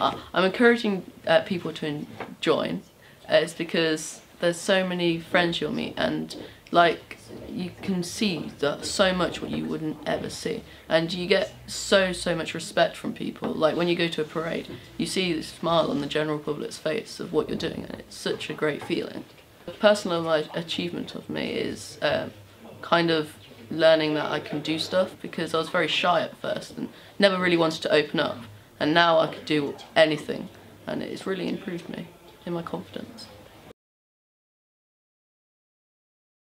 Uh, I'm encouraging uh, people to join. Uh, it's because there's so many friends you'll meet, and like you can see so much what you wouldn't ever see, and you get so so much respect from people. Like when you go to a parade, you see the smile on the general public's face of what you're doing, and it's such a great feeling. The personal achievement of me is um, kind of learning that I can do stuff because I was very shy at first and never really wanted to open up, and now I could do anything, and it's really improved me in my confidence.